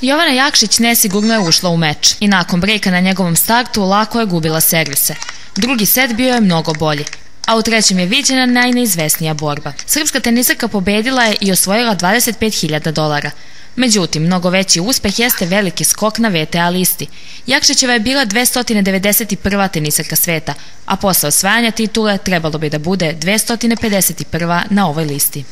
Jovana Jakšić nesigurno je ušla u meč i nakon brejka na njegovom startu lako je gubila servise. Drugi set bio je mnogo bolji a u trećem je viđena najneizvesnija borba. Srpska tenisarka pobedila je i osvojila 25.000 dolara. Međutim, mnogo veći uspeh jeste veliki skok na VTA listi. Jakšićeva je bila 291. tenisarka sveta, a posle osvajanja titule trebalo bi da bude 251. na ovoj listi.